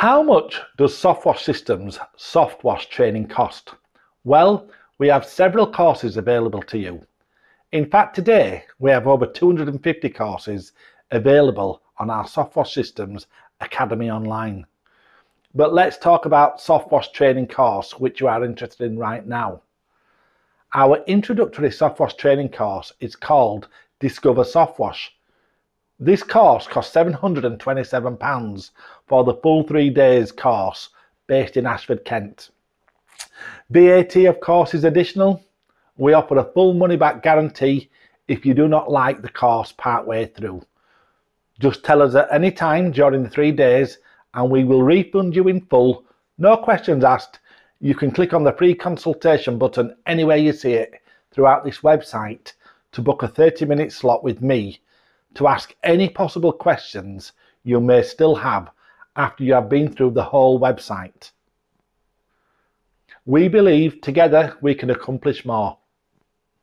How much does Softwash Systems Softwash training cost? Well, we have several courses available to you. In fact, today we have over 250 courses available on our Softwash Systems Academy Online. But let's talk about Softwash training course, which you are interested in right now. Our introductory Softwash training course is called Discover Softwash. This course costs £727 for the full three days course based in Ashford, Kent. VAT, of course, is additional. We offer a full money back guarantee if you do not like the course part way through. Just tell us at any time during the three days and we will refund you in full. No questions asked. You can click on the free consultation button anywhere you see it throughout this website to book a 30 minute slot with me to ask any possible questions you may still have after you have been through the whole website. We believe together we can accomplish more.